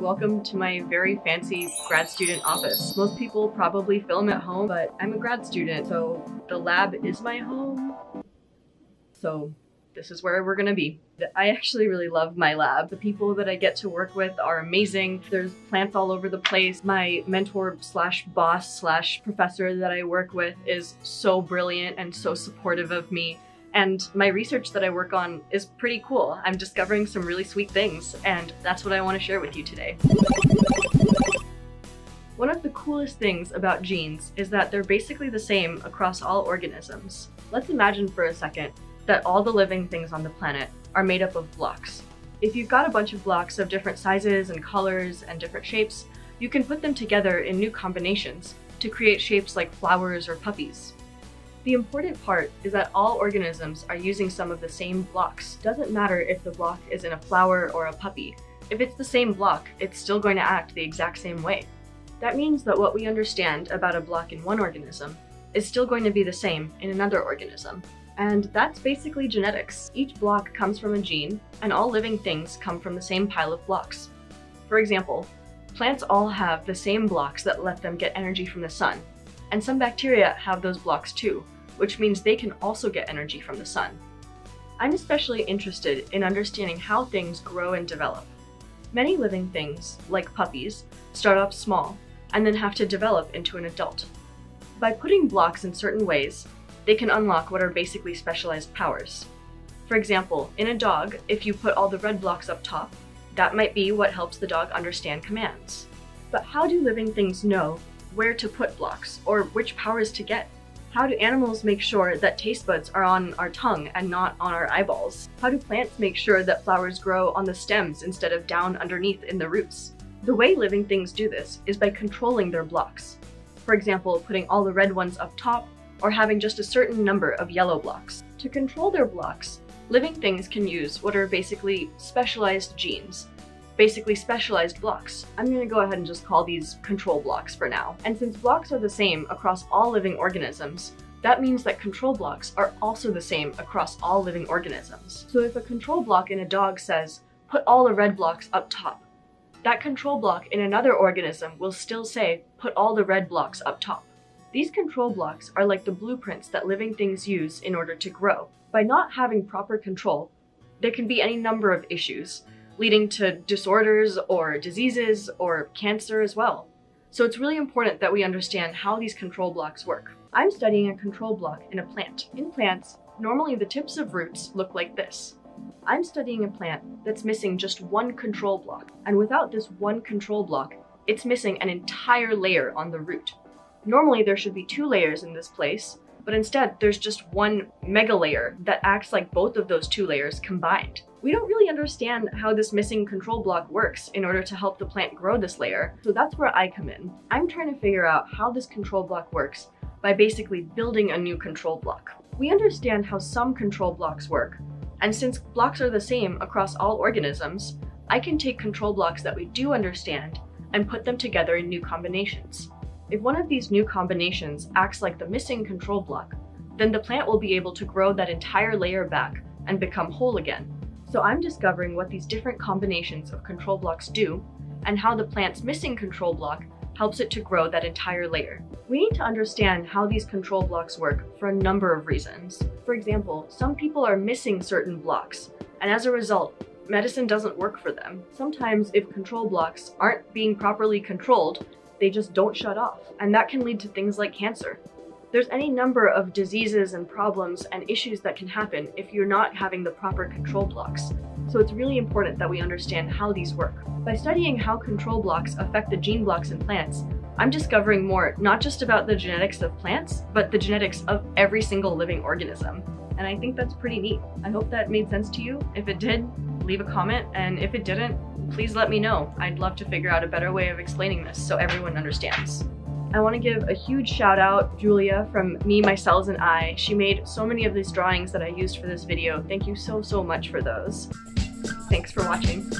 Welcome to my very fancy grad student office. Most people probably film at home, but I'm a grad student, so the lab is my home. So this is where we're gonna be. I actually really love my lab. The people that I get to work with are amazing. There's plants all over the place. My mentor slash boss slash professor that I work with is so brilliant and so supportive of me. And my research that I work on is pretty cool. I'm discovering some really sweet things, and that's what I want to share with you today. One of the coolest things about genes is that they're basically the same across all organisms. Let's imagine for a second that all the living things on the planet are made up of blocks. If you've got a bunch of blocks of different sizes and colors and different shapes, you can put them together in new combinations to create shapes like flowers or puppies. The important part is that all organisms are using some of the same blocks. Doesn't matter if the block is in a flower or a puppy. If it's the same block, it's still going to act the exact same way. That means that what we understand about a block in one organism is still going to be the same in another organism. And that's basically genetics. Each block comes from a gene, and all living things come from the same pile of blocks. For example, plants all have the same blocks that let them get energy from the sun, and some bacteria have those blocks too, which means they can also get energy from the sun. I'm especially interested in understanding how things grow and develop. Many living things, like puppies, start off small and then have to develop into an adult. By putting blocks in certain ways, they can unlock what are basically specialized powers. For example, in a dog, if you put all the red blocks up top, that might be what helps the dog understand commands. But how do living things know where to put blocks, or which powers to get. How do animals make sure that taste buds are on our tongue and not on our eyeballs? How do plants make sure that flowers grow on the stems instead of down underneath in the roots? The way living things do this is by controlling their blocks. For example, putting all the red ones up top, or having just a certain number of yellow blocks. To control their blocks, living things can use what are basically specialized genes basically specialized blocks. I'm going to go ahead and just call these control blocks for now. And since blocks are the same across all living organisms, that means that control blocks are also the same across all living organisms. So if a control block in a dog says, put all the red blocks up top, that control block in another organism will still say, put all the red blocks up top. These control blocks are like the blueprints that living things use in order to grow. By not having proper control, there can be any number of issues, leading to disorders or diseases or cancer as well. So it's really important that we understand how these control blocks work. I'm studying a control block in a plant. In plants, normally the tips of roots look like this. I'm studying a plant that's missing just one control block, and without this one control block, it's missing an entire layer on the root. Normally there should be two layers in this place, but instead there's just one mega layer that acts like both of those two layers combined. We don't really understand how this missing control block works in order to help the plant grow this layer, so that's where I come in. I'm trying to figure out how this control block works by basically building a new control block. We understand how some control blocks work, and since blocks are the same across all organisms, I can take control blocks that we do understand and put them together in new combinations. If one of these new combinations acts like the missing control block, then the plant will be able to grow that entire layer back and become whole again. So I'm discovering what these different combinations of control blocks do and how the plant's missing control block helps it to grow that entire layer. We need to understand how these control blocks work for a number of reasons. For example, some people are missing certain blocks, and as a result, medicine doesn't work for them. Sometimes if control blocks aren't being properly controlled, they just don't shut off, and that can lead to things like cancer. There's any number of diseases and problems and issues that can happen if you're not having the proper control blocks. So it's really important that we understand how these work. By studying how control blocks affect the gene blocks in plants, I'm discovering more not just about the genetics of plants, but the genetics of every single living organism. And I think that's pretty neat. I hope that made sense to you. If it did, leave a comment, and if it didn't, please let me know. I'd love to figure out a better way of explaining this so everyone understands. I want to give a huge shout out Julia from Me, My Cells, and I. She made so many of these drawings that I used for this video. Thank you so, so much for those. Thanks for watching.